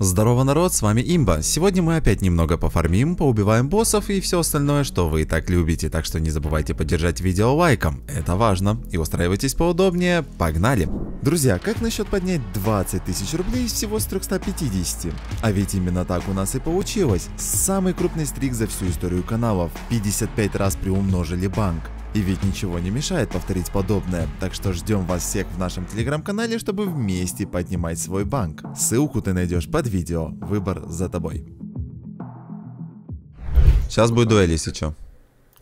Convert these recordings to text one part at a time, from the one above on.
Здорово, народ, с вами Имба. Сегодня мы опять немного пофармим, поубиваем боссов и все остальное, что вы и так любите. Так что не забывайте поддержать видео лайком, это важно. И устраивайтесь поудобнее, погнали. Друзья, как насчет поднять 20 тысяч рублей всего с 350? А ведь именно так у нас и получилось. Самый крупный стрик за всю историю каналов. 55 раз приумножили банк. И ведь ничего не мешает повторить подобное, так что ждем вас всех в нашем телеграм-канале, чтобы вместе поднимать свой банк. Ссылку ты найдешь под видео, выбор за тобой. Сейчас будет дуэль, если что.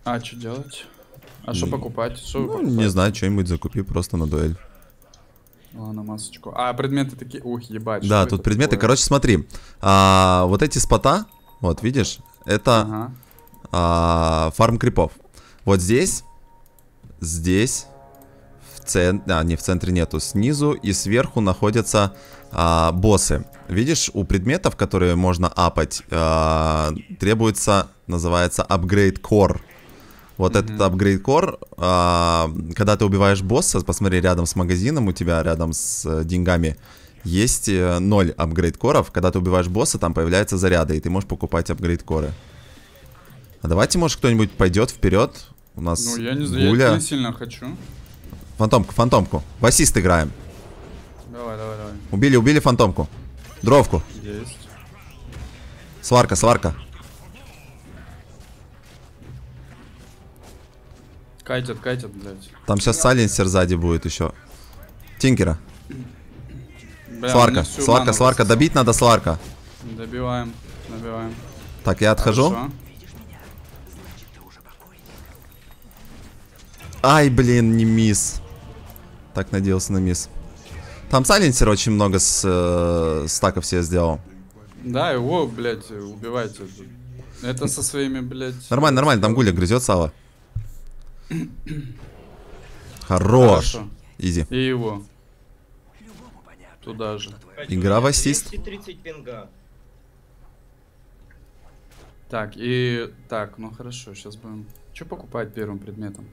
А что делать? А что покупать? Что Ну, покупать? не знаю, что-нибудь закупи просто на дуэль. Ладно, масочку. А, предметы такие... Ух, ебать. Да, тут предметы. такое? Короче, смотри. а, вот эти спота, вот видишь, это Ага. а, фарм крипов. Вот здесь, здесь, в центре, а, не в центре нету, снизу и сверху находятся а, боссы. Видишь, у предметов, которые можно апать, а, требуется, называется upgrade core. Вот этот upgrade core, а, когда ты убиваешь босса, посмотри, рядом с магазином у тебя, рядом с э, деньгами, есть э, 0 апгрейд коров. Когда ты убиваешь босса, там появляются заряды, и ты можешь покупать апгрейд коры. А давайте, может, кто-нибудь пойдет вперед. У нас Ну, я не Гуля. я не сильно хочу. Фантомку, фантомку. Басист играем. Давай, давай, давай. Убили, убили фантомку. Дровку. Есть. Сварка, сварка. Катят, катят, блядь. Там сейчас сайленсер сзади будет еще. Тинкера. Бля, Сварка, сварка, сварка. Добить надо сварка. Добиваем, добиваем. Так, я отхожу. Хорошо. Ай, блин, не мисс. Так надеялся на мисс. Там сайленсер очень много с э, стаков себе сделал. Да, его, блядь, убивайте. Это со своими, блядь... Нормально, нормально, там гуля грызет сало. Хорош. Хорошо. Изи. И его. Туда же. Игра в ассист. 230 пинга. Так, и... Так, ну хорошо, сейчас будем... Что покупать первым предметом?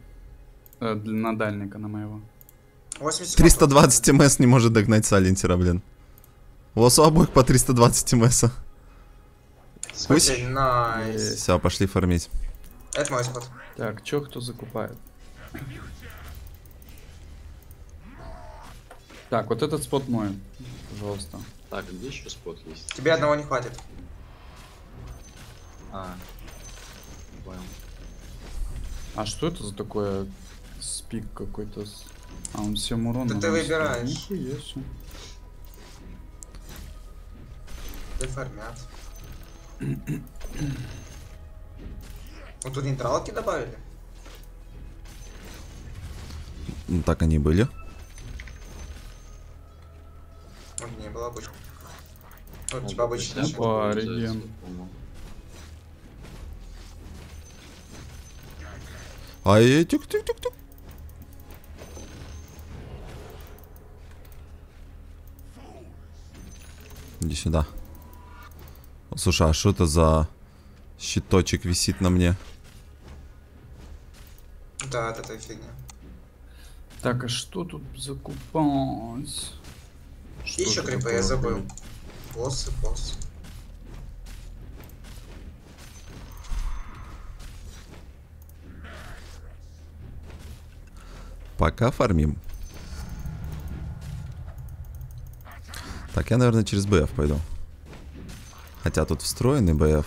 Э, для- на дальника, на моего. 80 320 МС не может догнать сайленсера, блин. У вас у обоих по 320 МС. Смотри, найс. Все, пошли фармить. Это мой спот. Так, чё кто закупает? Так, вот этот спот мой, пожалуйста. Так, где еще спот есть? Тебе одного не хватит. А. Понял. А что это за такое спик какой-то? с- А он всем урон. Да ты выбираешь. Деформят. Вот тут нейтралки добавили? Ну, так они были. Вот не было обычно. Вот Ну, типа обычно. реген. по-моему. Ай, тюк тюк тюк тюк Иди сюда. Слушай, а что это за щиточек висит на мне? Да, это эта фигня. Так, а что тут закупать? И еще такое, я забыл. Боссы, боссы. Пока фармим. Так, я, наверное, через БФ пойду. Хотя тут встроенный БФ.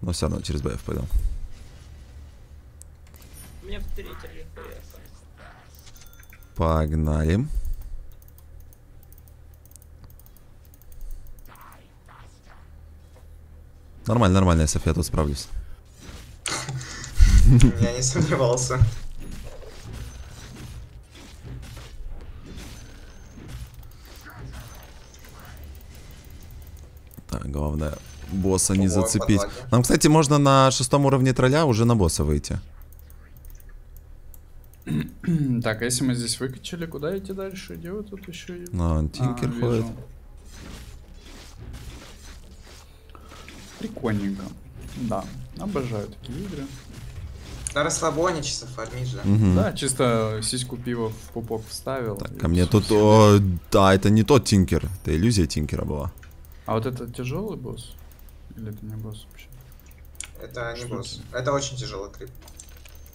Но все равно через БФ пойду. Мне встретили ПС. Погнали. Нормально, нормально, если я тут справлюсь. Я не сомневался. Босса не зацепить. Нам, кстати, можно на шестом уровне тролля уже на босса выйти. Так, а если мы здесь выкачали, куда идти дальше? Где вы тут еще? и- Но Тинкер А, ходит. вижу. Прикольненько. Да, обожаю такие игры. На расслабоне чисто фармишь, да? Мгм. Да, чисто сиську пива в пупок вставил. Так, ко мне тут... о, да, это не тот Тинкер. Это иллюзия Тинкера была. А вот это тяжелый босс? Или это не босс вообще? Это не Что босс. Это очень тяжелый крип.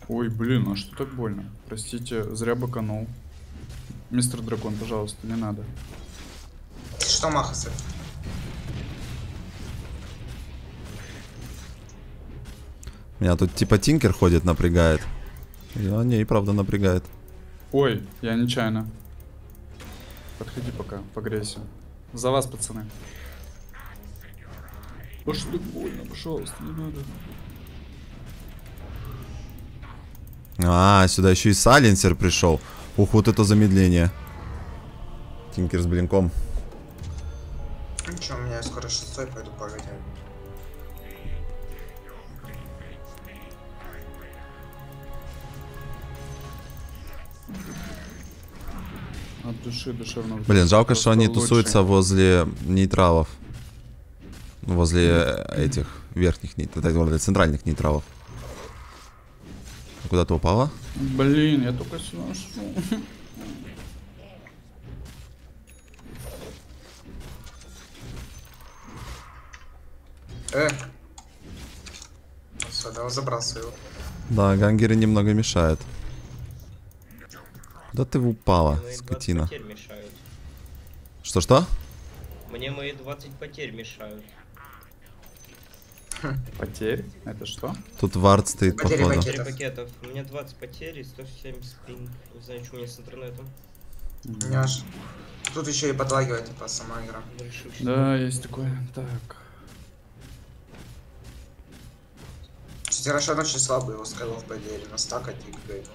Ой, блин, а что так больно? Простите, зря баканул. Мистер Дракон, пожалуйста, не надо. Что махаться? Меня тут типа Тинкер ходит, напрягает. Я не, и правда напрягает. Ой, я нечаянно. Подходи пока, погрейся. За вас, пацаны. А так больно, пожалуйста, не надо. А, сюда еще и Сайленсер пришел. Ух, вот это замедление. Тинкер с блинком. Ничего, у меня скоро шестой, пойду погоняю. От души душевно. Блин, жалко, что они тусуются возле нейтралов. Возле этих верхних, центральных нейтралов. Куда ты упала? Блин, я только сюда шел. Э! Все, давай забрался его. Да, гангеры немного мешают. Куда ты упала, Мои 20 скотина? потерь мешают. Что-что? Мне мои 20 потерь мешают. Потерь? Это что? Тут вард стоит, Потери, походу. потери. Пакетов. У меня 20 потерь и 170 пинг. Не знаю, что у меня с интернетом. Меня аж... Тут еще и подлагивает, типа, сама игра. Да, есть такое. Так. Кстати, Рошан очень слабый, его скайлов по идее на стакать и грейд.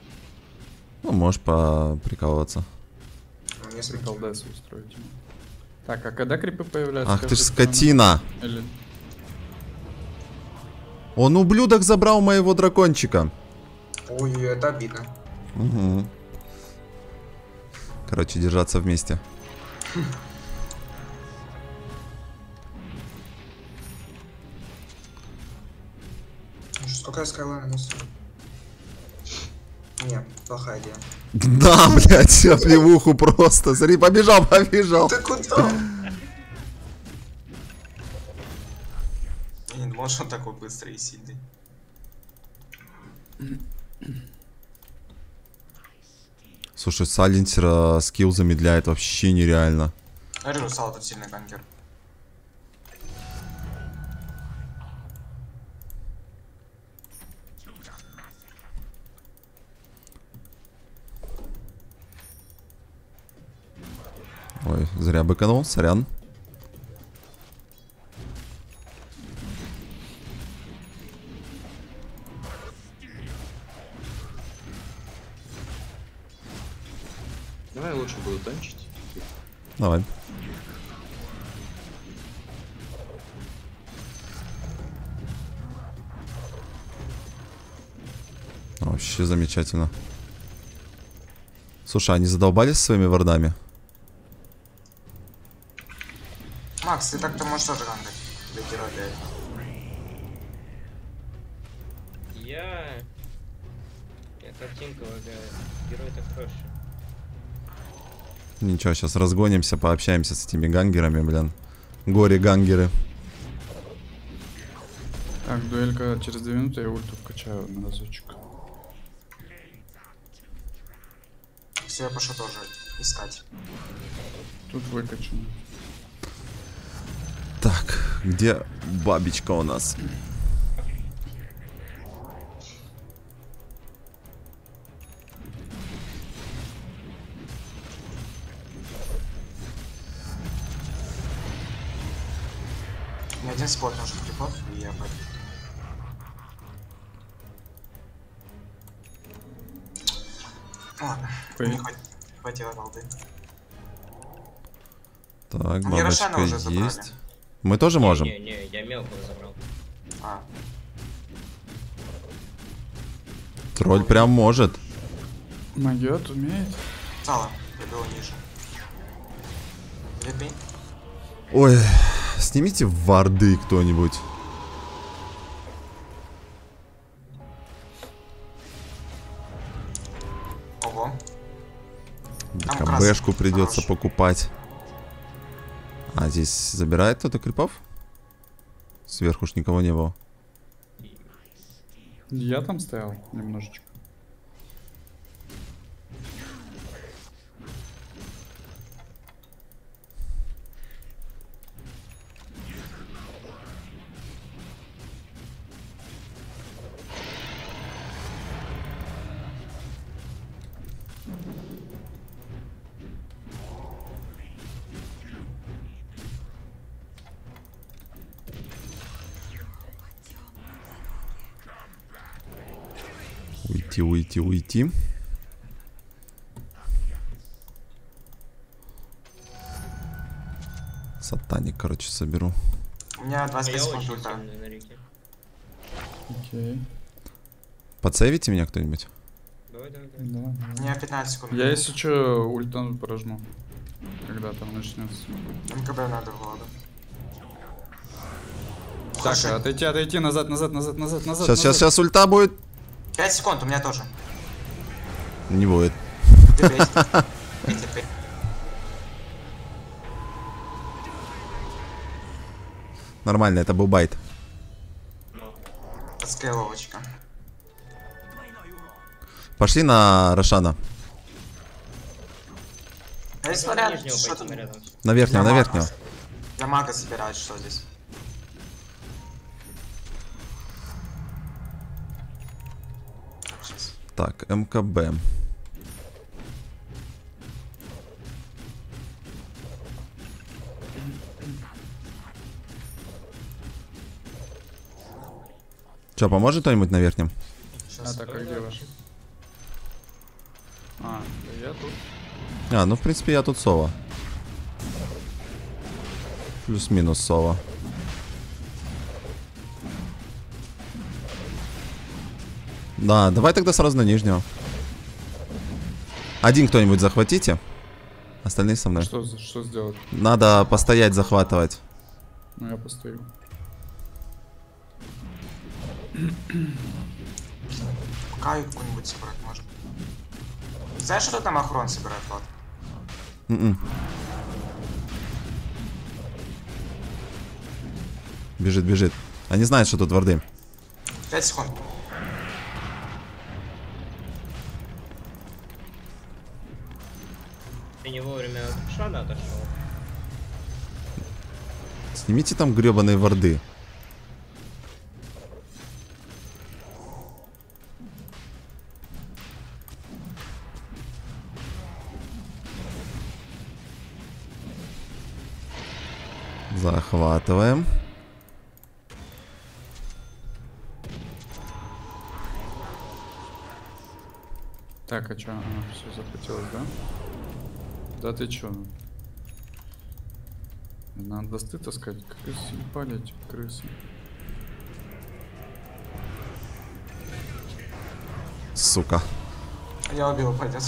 Ну, можешь поприкалываться. Ну, смекал. ДС устроить. Так, а когда крипы появляются? Ах ты ж скотина! Или... Он ублюдок забрал моего дракончика. Ой, это обидно. Угу. Короче, держаться вместе. Ну что, Сколько я скайла нанесу? Не, плохая идея. Да, блядь, я плевуху просто. Смотри, побежал, побежал. Ты куда? Что он такой быстрый и сильный. Слушай, Саленсера скилл замедляет вообще нереально. Я Сал тут сильный гангер. Ой, зря быканул, сорян. Давай. Вообще замечательно. Слушай, они задолбались своими вардами? Макс, ты так-то можешь тоже гангать. Для героя для этого. Я... Я картинка лагаю. Герой так проще. Ничего, сейчас разгонимся, пообщаемся с этими гангерами, блин. Горе-гангеры. Так, дуэлька через 2 минуты, я ульту вкачаю на разочек. Все, я пошел тоже искать. Тут выкачано. Так, где бабечка у нас? Мне один спот нужен припод, и я пойду. Ладно, Ой. не хват- хватило голды. Так, Рошана бабочка уже забрали. есть. Мы тоже можем? Не, не, я мелкого забрал. А, Тролль прям может. Магиот умеет? Сало, я был ниже. Лепи. Ой, Снимите варды кто-нибудь. Ого. КБшку придется Хорош. покупать. А, здесь забирает кто-то крипов? Сверху ж никого не было. Я там стоял немножечко. Уйти. Сатаник, короче, соберу. У меня А 25 я секунд очень ульта. сильный на реке. Окей. Подсейвите меня кто-нибудь? Давай, давай, давай. Да, У да. меня 15 секунд. Я если что ультану прожму. Когда там начнется. МКБ надо Влада. Так, отойти, отойти, назад, назад, назад, назад, назад. Сейчас, сейчас, сейчас ульта будет. 5 секунд, у меня тоже. Не будет. Нормально, это был байт. Подскейловочка. Пошли на Рошана. А вариант, нижнего что там? рядом. На верхнего, Я на мага. верхнего. Я мага собираю, что здесь? Так, МКБ. Че, поможет кто-нибудь на верхнем? А, Сейчас. так, а где вы? А, да я тут. А, ну в принципе я тут сова. Плюс-минус сова. Да, давай тогда сразу на нижнего. Один кто-нибудь захватите. Остальные со мной. Что, что сделать? Надо постоять, захватывать. Ну, я постою. Каю какую-нибудь собрать может. Знаешь, что там охрон собирает, Влад? М-м. Бежит, бежит. Они знают, что тут варды. 5 секунд. Ты не вовремя Шана отошел. Снимите там гребаные варды. Захватываем. Так, а чё? А, все захотелось, да? Да ты чё? Надо до стыда сказать, как их съебали эти крысы. Сука. Я убил, пойдет.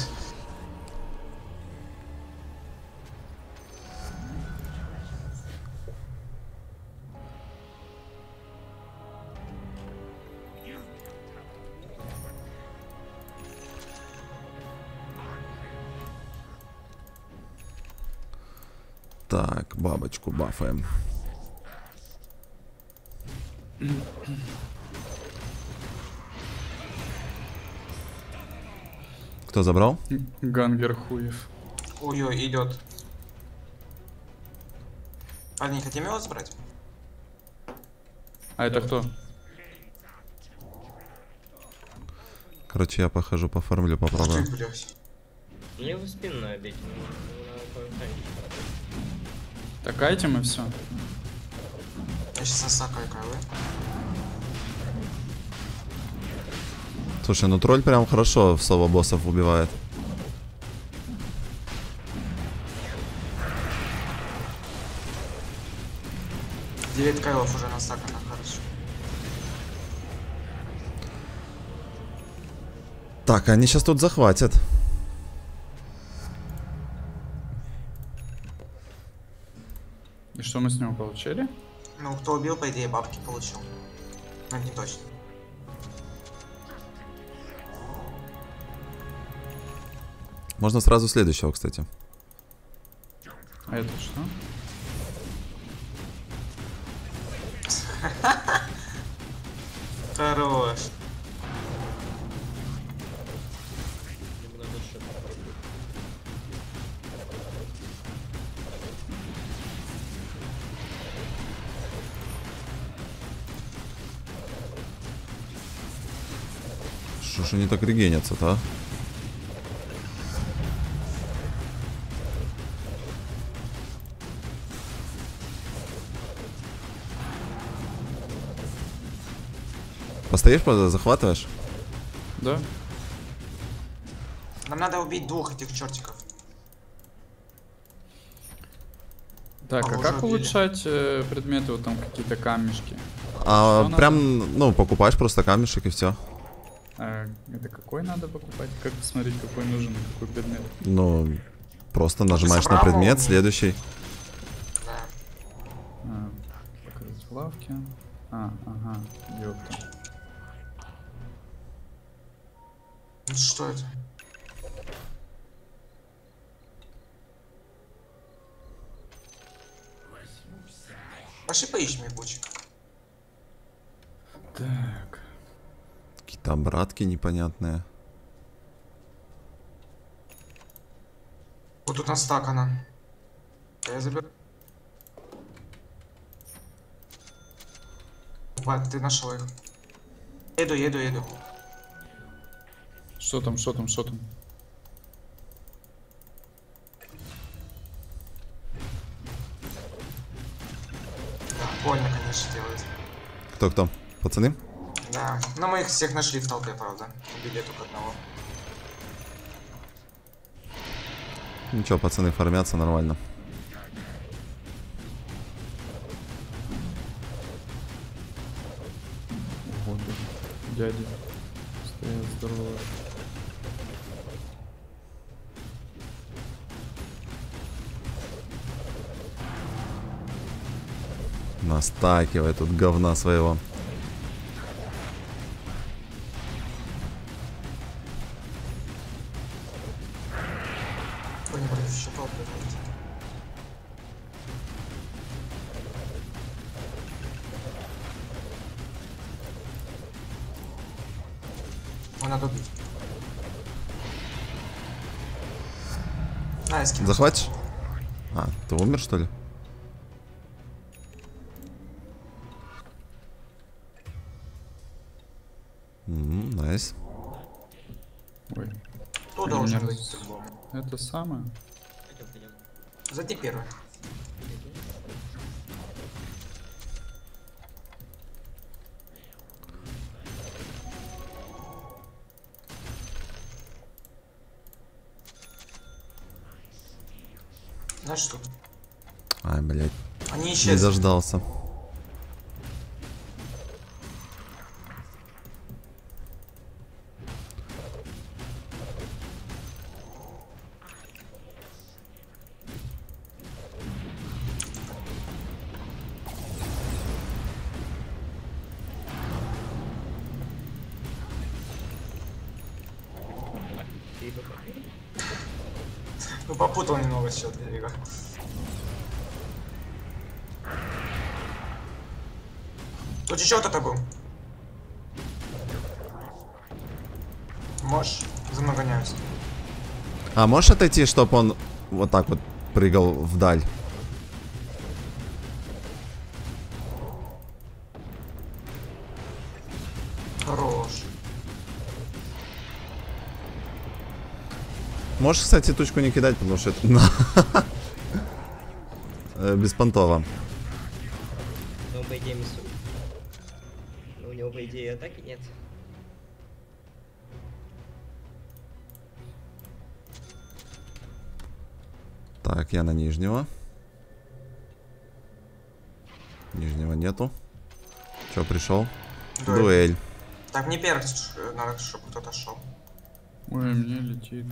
Так, бабочку бафаем. Кто забрал? Гангер хуев. Ой-ой, идет. Парни, хотим его забрать? А это кто? Короче, я похожу, пофармлю, попробую. Ты, блядь. Мне его спину надо Так айтем и все. Я сейчас насакаю кайлы. Слушай, ну тролль прям хорошо в соло боссов убивает. Девять кайлов уже насакано, хорошо. Так, они сейчас тут захватят. Что мы с него получили? Ну, кто убил, по идее, бабки получил. Но не точно. Можно сразу следующего, кстати. А это что? ж они так регенятся-то, а? Постоишь, правда, захватываешь? Да? Нам надо убить двух этих чертиков. Так, А, а как убили. улучшать э, предметы, вот там какие-то камешки? А, прям, ну, покупаешь просто камешек и все. Надо покупать? Как посмотреть, какой нужен, какой предмет? Ну, просто нажимаешь на предмет, следующий. А, показать в лавке. А, ага, ёпта. Ну Что это? Пошли поищем ебучек. Так. Какие-то обратки непонятные. Тут на стак она. Я заберу. Ладно, ты нашел их. Еду, еду, еду. Что там, что там, что там? Больно, конечно, делает. Кто-кто? Пацаны? Да. Но мы их всех нашли в толпе, правда. Убили только одного. Ничего, пацаны формятся нормально. Ого, да. дяди. Стоят здорово. Настакивай тут говна своего. Его надо убить. А, я скинул. Захватишь? А, ты умер, что ли? М, Nice. Ой, Кто должен по-любому? это самое? Пойдем, пойдем. Зайди первый. Они не дождался. Тут еще кто-то был. Можешь? За мной гоняюсь. А можешь отойти, чтобы он вот так вот прыгал вдаль? Хорош. Можешь, кстати, тучку не кидать, потому что это... Э, Беспонтово. Ну, по идее, него, по идее, атаки нет. Так, я на нижнего. Нижнего нету. Че, пришел? Дуэль. Дуэль. Так, мне первый ш- надо, чтобы кто-то шел. Ой, мне летит.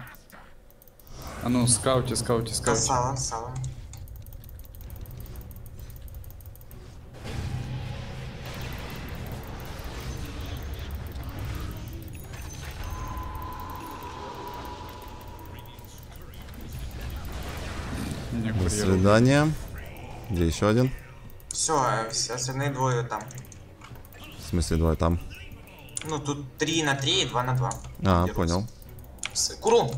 А ну, скаути, скаути, скаути. Сало, сало. Свидания. Где еще один? Все, все остальные двое там. В смысле, двое там. Ну, тут 3 на 3 и 2 на 2. А, понял. Куру!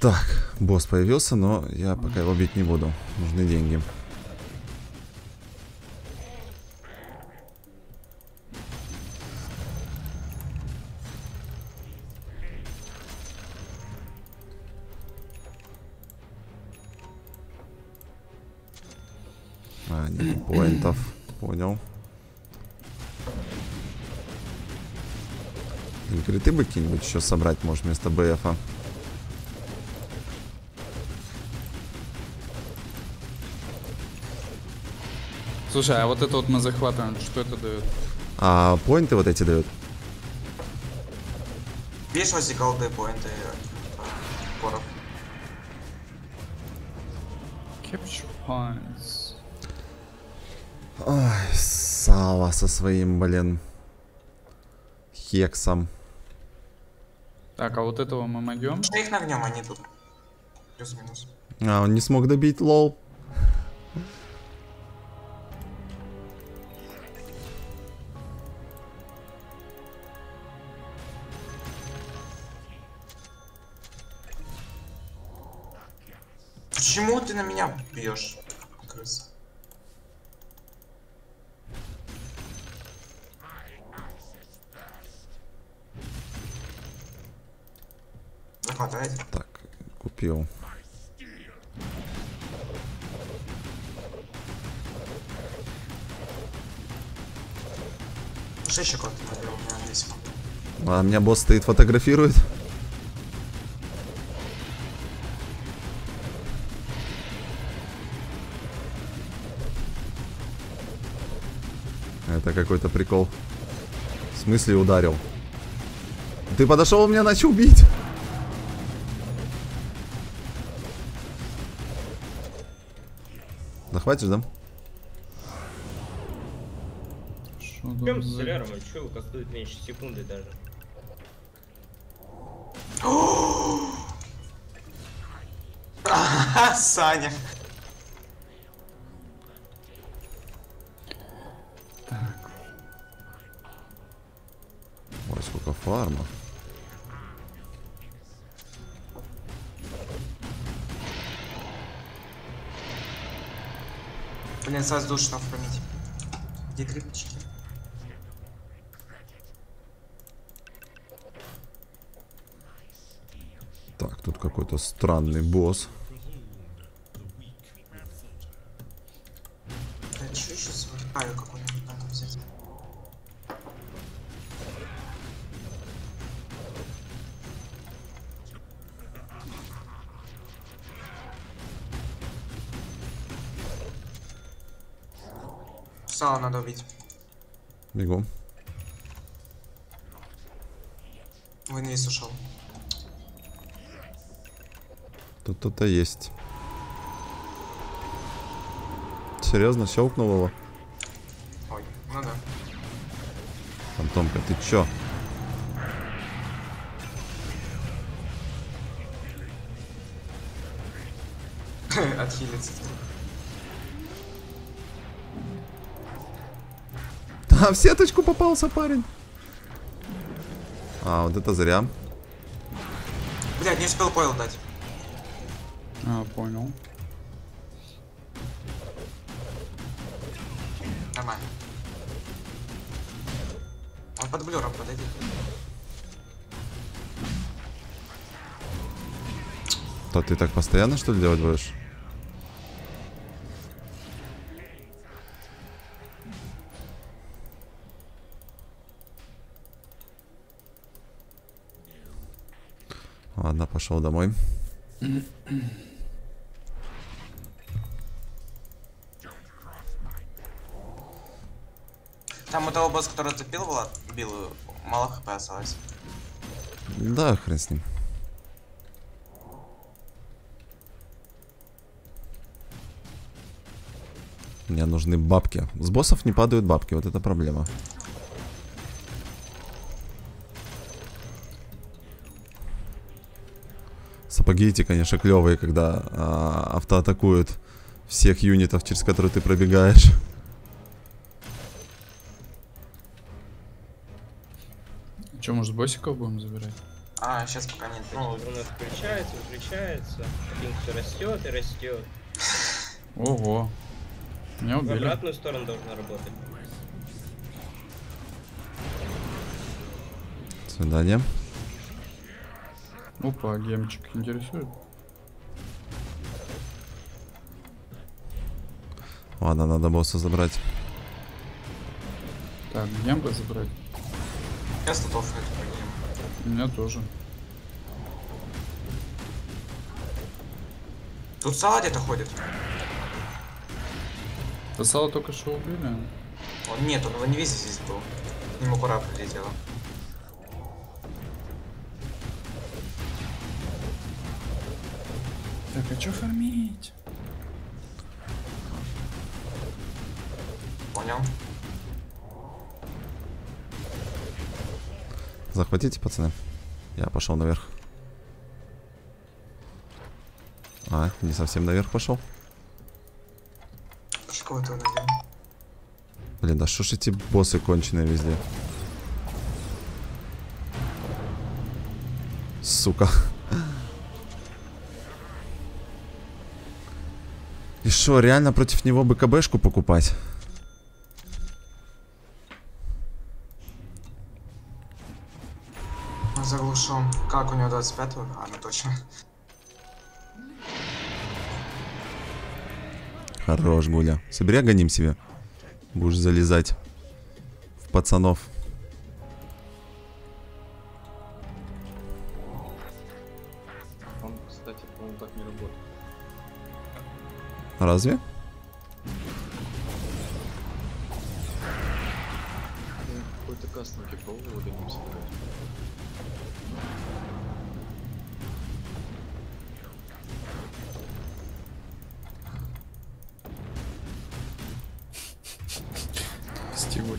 Так, босс появился, но я пока его бить не буду. Нужны деньги. Игорь, ты бы какие-нибудь еще собрать можешь вместо БФа? Слушай, а вот это вот мы захватываем, что это дает? А поинты вот эти дают? Видишь возле голды поинты поров? Capture points. Ой, Сава со своим, блин, хексом. Так, а вот этого мы могем? Что их нагнем, они тут. Плюс-минус. А, он не смог добить, лол. Почему ты на меня бьешь, Захватывайте. Так, купил. Шесть щекот набил, у меня 10 секунд. А меня босс стоит, фотографирует. Это какой-то прикол. В смысле ударил? Ты подошел, меня начал бить. Захватишь, да? Чем с соляром? Че кастует меньше секунды даже? Ага, Саня. Ой, сколько фарма. Блин, воздушно оформить. Где крепочки? Так, тут какой-то странный босс. Убить. Бегу. В инвиз ушел. Тут кто-то есть. Серьезно, щелкнул его? Ой, ну да. Фантомка, ты чё? Отхилиться. Да, в сеточку попался парень. А, вот это зря. Блядь, не успел койл дать. А, понял. Нормально. Он под блюром подойди. То ты так постоянно что ли делать будешь? Ладно, пошел домой. Там у того босса, который цепил, Влад, бил, мало хп осталось. Да, хрен с ним. Мне нужны бабки. С боссов не падают бабки, вот это проблема. Эти, конечно, клевые, когда а, автоатакуют всех юнитов, через которые ты пробегаешь. Че, может, боссиков будем забирать? А, сейчас пока нет. Ну, Он отключается, выключается, пинг все растет и растет. Ого. Меня В убили. обратную сторону должна работать. Свидание. Опа, гемчик интересует. Ладно, надо босса забрать. Так, гем бы забрать. я статов проблем. У меня тоже. Тут сала где-то ходит. Да сало только что убили. Он нет, он в инвизе здесь был. К нему кура прилетела. Так, а что фармить? Понял? Захватите, пацаны. Я пошел наверх. А, не совсем наверх пошел. Блин, да что ж эти боссы конченые везде? Сука. Что, реально против него БКБшку покупать? Заглушен. Как у него 25 -го? А, ну точно. Хорош, Гуля. Собери агоним себе. Будешь залезать в пацанов. Разве? Какой-то собирать. Стивуль.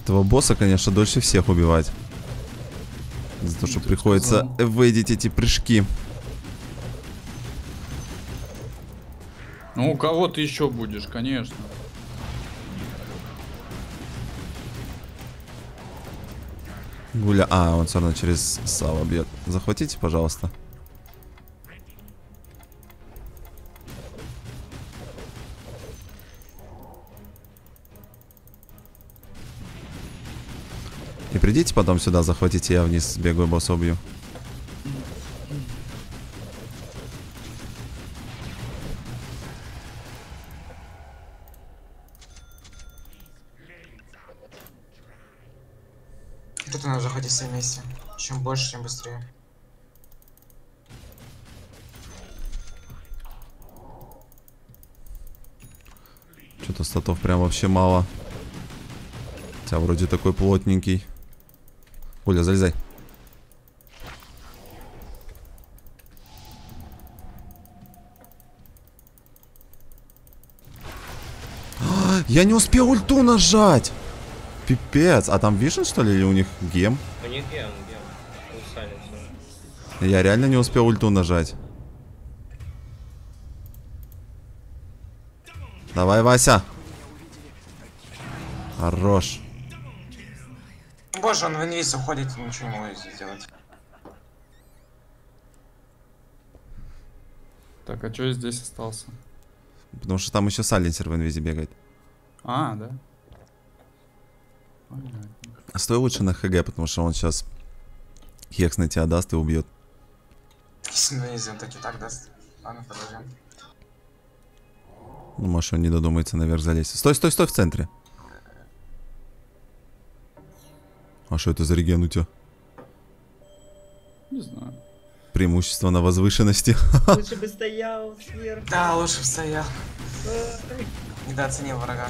Этого босса, конечно, дольше всех убивать. Приходится эвейдить эти прыжки. Ну, у кого ты еще будешь, конечно. Гуля... А, он все равно через Сава бьет. Захватите, пожалуйста. Придите потом сюда, захватите, я вниз бегаю, босса убью. Тут надо заходить все вместе. Чем больше, тем быстрее. Что-то статов прям вообще мало. Хотя вроде такой плотненький. Гуля, залезай. А, Я не успел ульту нажать. Пипец. А там вишен, что ли, или у них гем? У них гем, гем. У. Я реально не успел ульту нажать. Давай, Вася. Хорош. Боже, он в инвиз уходит, ничего не может сделать. Так, а что я здесь остался? Потому что там еще сайленсер в инвизе бегает. А, да. Понятно. Стой лучше на ХГ, потому что он сейчас хекс на тебя даст и убьет. Если инвизе он так и так даст. Ладно, продолжаем. Ну, может, он не додумается наверх залезть. Стой, стой, стой в центре. А что это за реген у тебя? Не знаю. Преимущество на возвышенности. Лучше бы стоял сверху. Да, лучше бы стоял. Недооценил врага.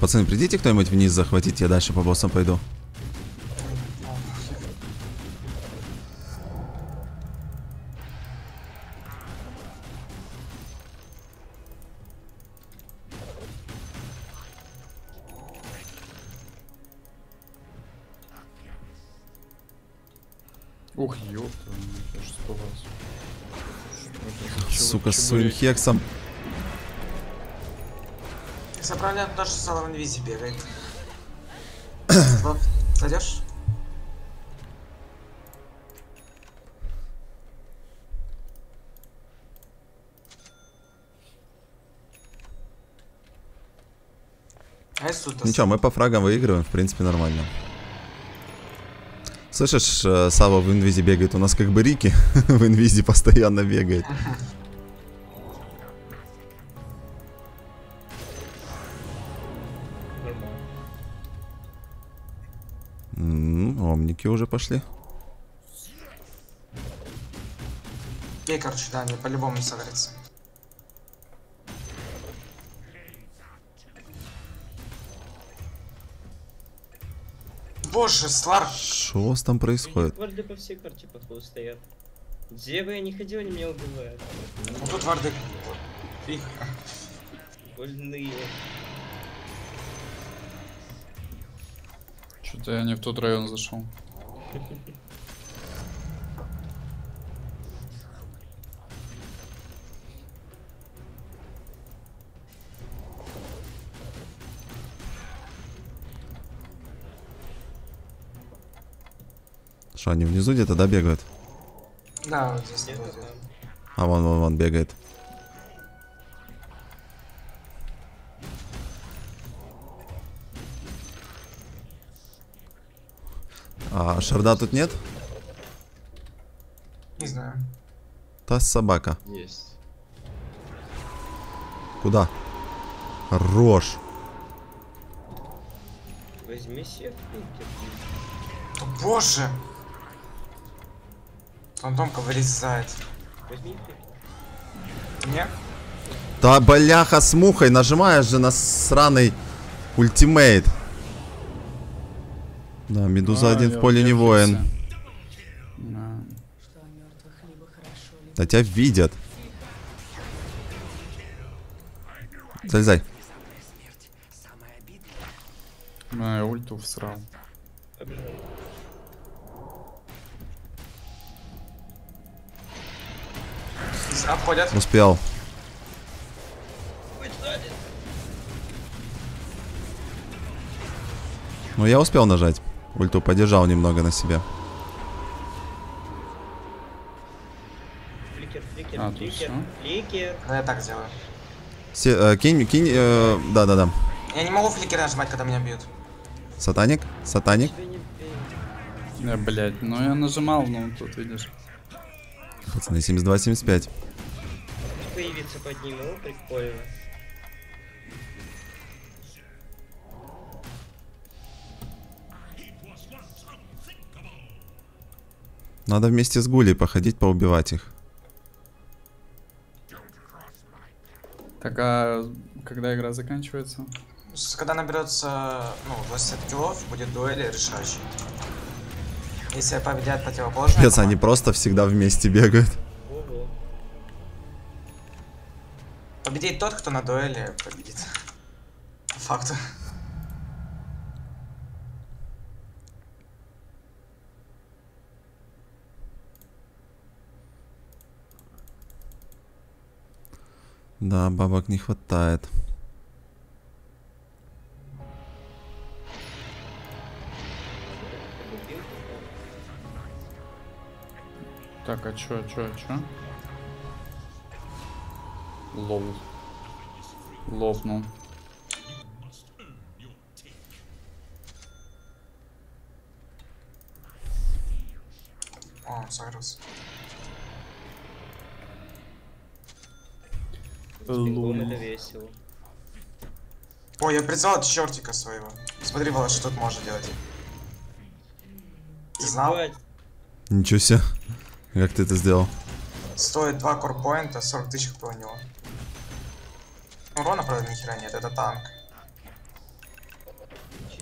Пацаны, придите кто-нибудь вниз захватить, я дальше по боссам пойду. Ух, ёпта. Что за Сука, с своим хексом. Заправляю туда, что Сала в инвизе бегает. Вот, Зайдешь? Ничего, мы по фрагам выигрываем, в принципе, нормально. Слышишь, э, Сава в инвизе бегает, у нас как бы Рики в инвизе постоянно бегает. М, Омники уже пошли. Бей, короче, да, мне по-любому не согреться. Боже, Сларк, Что у вас там происходит? Варды по всей карте, походу, стоят. Где бы я не ходил, они меня убивают. ну тут варды. Их. Больные. Что-то я не в тот район зашел. Что, они внизу где-то, да, бегают? Да, вот здесь там. А вон, вон, вон бегает. А шарда тут нет? Не знаю. Та собака. Есть. Куда? Хорош. Возьми себе боже! Фантомка вылезает. Возьми фликер. Не? Да бляха с мухой, нажимаешь же на сраный ультимейт. Да, Медуза А, один в поле не воин. Да. Тебя видят. Залезай. Да, я ульту всрал. Обходят. Успел. Ну я успел нажать. Ульту подержал немного на себе. Фликер, фликер, А, фликер, фликер. Да, я так сделаю. Се- э, кинь, кинь, э, да-да-да. Я не могу фликер нажимать, когда меня бьют. Сатаник, сатаник. Я, блядь, ну я нажимал, ну тут видишь. Пацаны, 72-75. Появиться под ним, ну прикольно. Надо вместе с Гулей походить, поубивать их. Так, а когда игра заканчивается? Когда наберется, ну, 20 киллов, будет дуэль решающий. Если победят противоположные... Пец, они просто всегда вместе бегают. Победит тот, кто на дуэли победит. По факту. Да, бабок не хватает. Так, а чё, чё, чё? Лол. Лопнул. О, согрелся. С пингом Лол. это весело. Ой, я призвал от чертика своего. Смотри, Влад, что тут можно делать. Ты знал? Ничего себе. Как ты это сделал? Стоит 2 корпоинта, 40 тысяч хп у него. Урона, правда, нихера нет, это танк.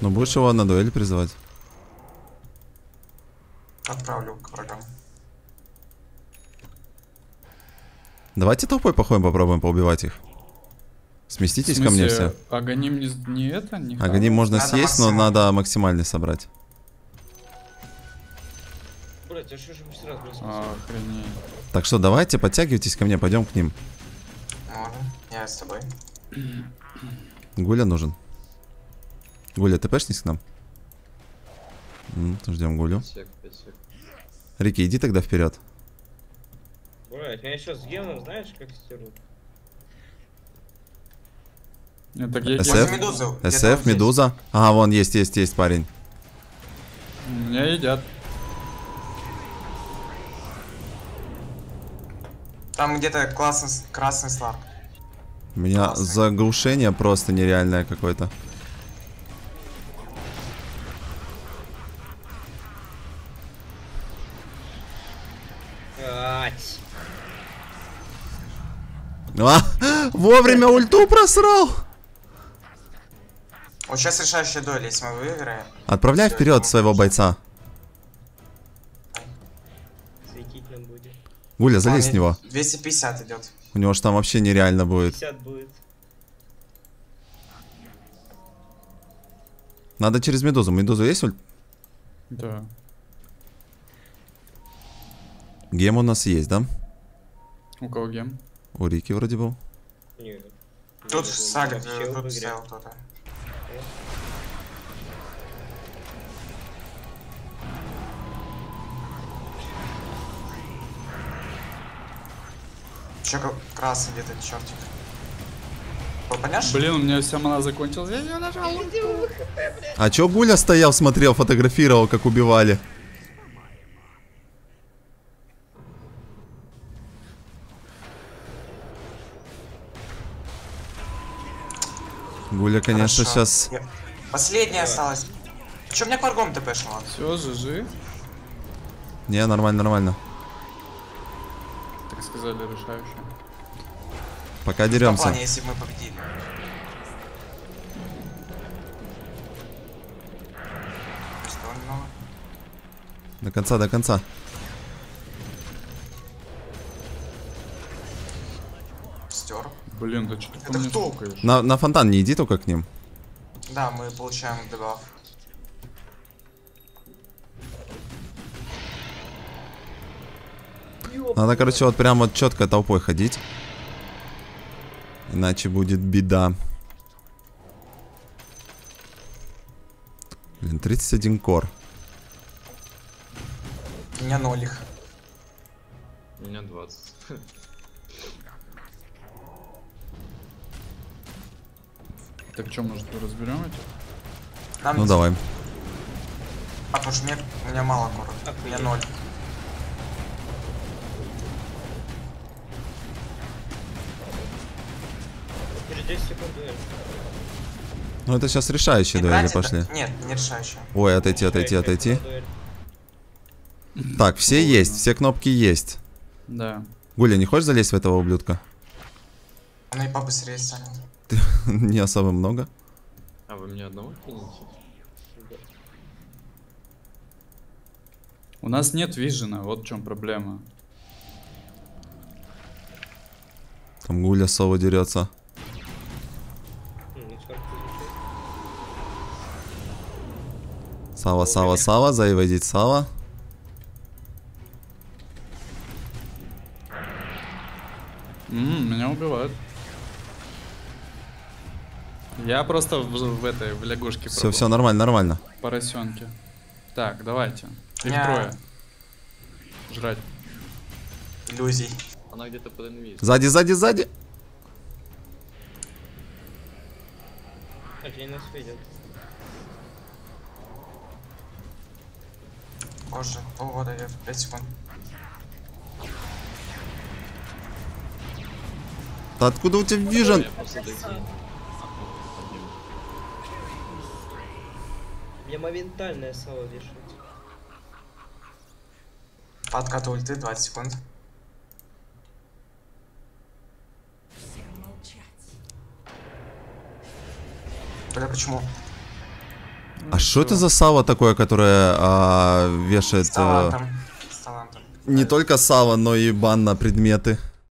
Ну будешь его на дуэль призывать? Отправлю к врагам. Давайте толпой походим, попробуем поубивать их. Сместитесь ко мне все. Аганим не, не это? Не Агоним можно Надо съесть, но максимум. надо максимальный собрать. Блять, а что же мы сразу близко? Охренеть. Так что давайте, подтягивайтесь ко мне, пойдем к ним. Можно. Я с тобой. Гуля нужен. Гуля, ты пешнись к нам? Ждем Гулю. 5 сек, 5 сек. Рики, иди тогда вперед. Блять, меня сейчас с гемом знаешь, как стерут? Нет, так я СФ, здесь. Медуза. Ага, вон есть, есть, есть парень. Меня едят. Там где-то классный, красный слаг. У меня заглушение просто нереальное какое-то. А, вовремя ульту просрал. Вот сейчас решающая дуэль, если мы выиграем. Отправляй вперед своего бойца. Светить нам будет. Гуля, залезь А, в него. 250 идет. У него же там вообще нереально будет. 50 будет. Надо через Медузу. Медузу есть ульт? Да. Гем у нас есть, да? У кого гем? У Рики вроде был. Нет. Тут Нет, сага, э, тут стоял кто-то. Че красный где-то чертик. Попадешь? Блин, у меня вся мана закончилась. Я её нажал. А чё Гуля стоял, смотрел, фотографировал, как убивали? Гуля, конечно, Хорошо. сейчас... Я- Последняя осталась. Че, у меня кваргом ТП шла? Все, жижи. Не, нормально, нормально. Так сказали, решающие. Пока деремся. плане, если бы мы победили. До конца, до конца. Стер. Блин, да что ты Это кто? стукаешь? На, на фонтан не иди только к ним. Да, мы получаем дебаф. Надо, короче, вот прям вот четко толпой ходить. Иначе будет беда. Блин, 31 кор. У меня нолик. У меня 20. Так что, может, разберем эти? Нам Ну давай. А, потому что мне, у меня мало кора. У меня ноль. 10 секунд дуэль. Ну это сейчас решающие дуэли это- пошли. Нет, не решающая. Ой, отойти, отойти, отойти. Так, все есть, все кнопки есть. Да. Гуля, не хочешь залезть в этого ублюдка? Она и побыстрее станет. Не особо много. А вы мне одного кинете? У нас нет вижена, вот в чем проблема. Там Гуля Сова дерется. Сава, Сава, Сава, заиводить Сава. М, меня убивают. Я просто в, в этой, в лягушке Все, все, нормально, нормально. Поросенки. Так, давайте. Их Ня. трое. Жрать. Иллюзий. Она где-то под инвиз. Сзади, сзади, сзади. Так, они нас видят. Позже. Полгода идет. 5 секунд. Да откуда у тебя вижен? Я. Мне моментальное сало решить. Подкат ульты 20 секунд. Бля, почему? А что это за Сава такое, которое а, вешает С э, талантом. С талантом. не только Сава, но и бан на предметы?